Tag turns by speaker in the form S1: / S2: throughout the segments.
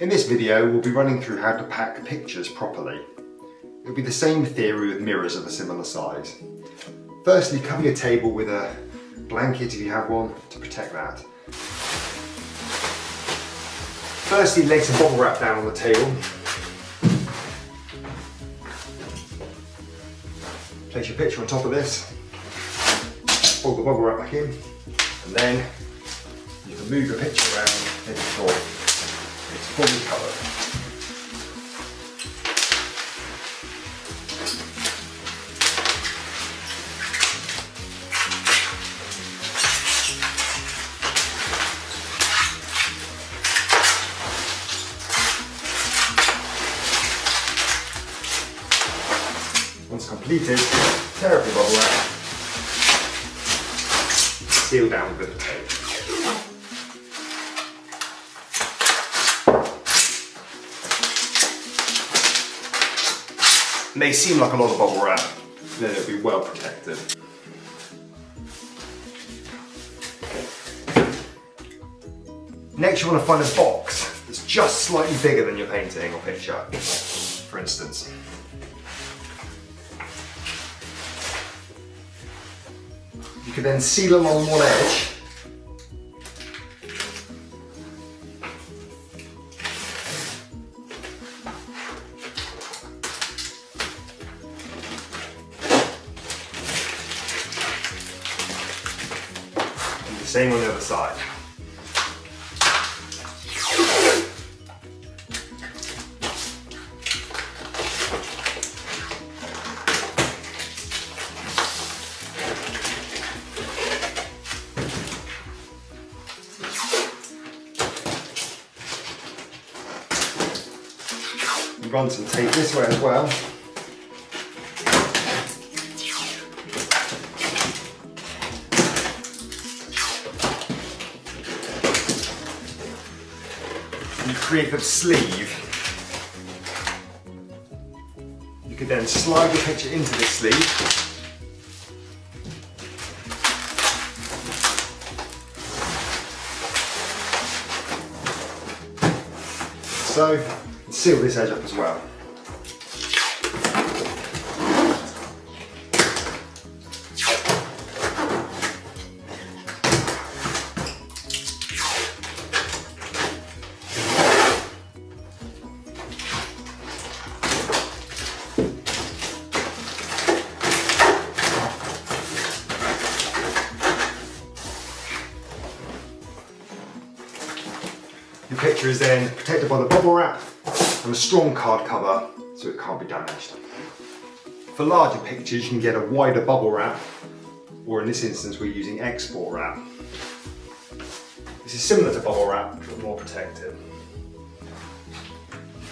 S1: In this video, we'll be running through how to pack pictures properly. It'll be the same theory with mirrors of a similar size. Firstly, cover your table with a blanket if you have one to protect that. Firstly, lay some bubble wrap down on the table. Place your picture on top of this. Fold the bubble wrap back in, and then you can move your picture around making sure it's fully covered. Once completed, tear up bubble wrap, seal down with a tape. May seem like a lot of bubble wrap, then it'll be well protected. Next you want to find a box that's just slightly bigger than your painting or picture, for instance. You can then seal along one edge. Same on the other side. run some tape this way as well. You create a sleeve. You could then slide the picture into this sleeve. So, seal this edge up as well. Picture is then protected by the bubble wrap and a strong card cover so it can't be damaged. For larger pictures you can get a wider bubble wrap or in this instance we're using export wrap. This is similar to bubble wrap but more protective.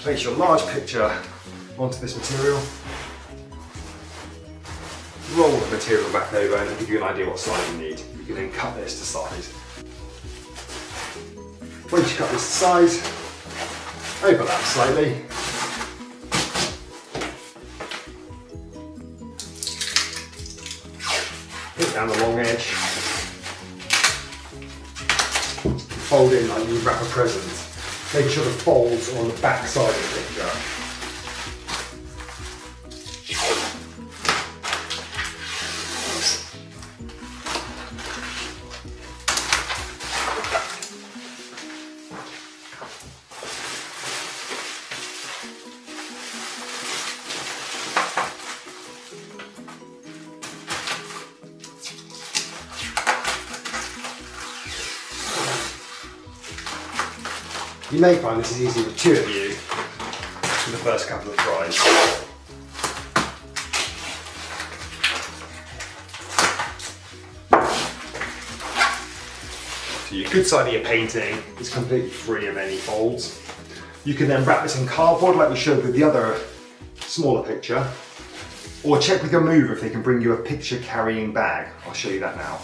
S1: Place your large picture onto this material, roll the material back over and it'll give you an idea what size you need. You can then cut this to size. Once you cut this to size, overlap slightly. Hit down the long edge. Fold in like you wrap a present. Make sure the folds are on the back side of the picture. You may find this is easy with two of you for the first couple of tries. So your good side of your painting is completely free of any folds. You can then wrap this in cardboard like we showed with the other smaller picture, or check with your mover if they can bring you a picture carrying bag. I'll show you that now.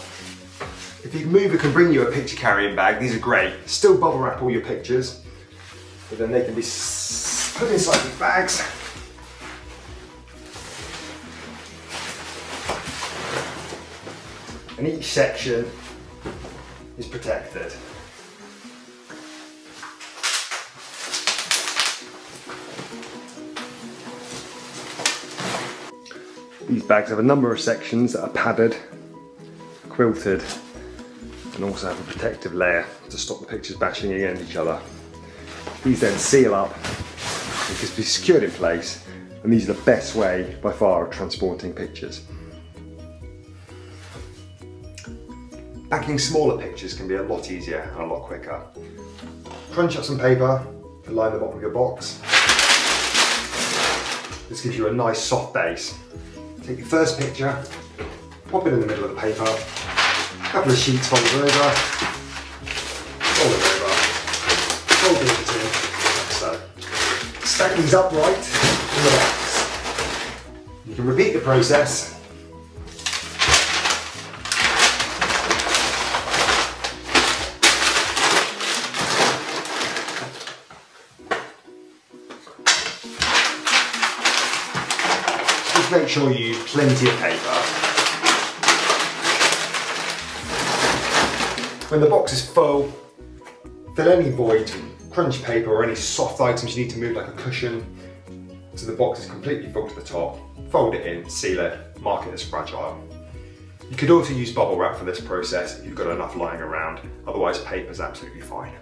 S1: If you can move, it can bring you a picture carrying bag. These are great. Still bubble wrap all your pictures, but then they can be put inside these bags. And each section is protected. These bags have a number of sections that are padded, quilted, and also have a protective layer to stop the pictures bashing against each other. These then seal up and can be secured in place, and these are the best way by far of transporting pictures. Packing smaller pictures can be a lot easier and a lot quicker. Crunch up some paper to line the bottom of your box. This gives you a nice soft base. Take your first picture, pop it in the middle of the paper, couple of sheets fold over, fold it over, fold it in, like so. Stack these upright the box. You can repeat the process Just make sure you use plenty of paper. When the box is full, fill any void, crunch paper or any soft items you need to move like a cushion so the box is completely full to the top. Fold it in, seal it, mark it as fragile. You could also use bubble wrap for this process if you've got enough lying around, otherwise paper is absolutely fine.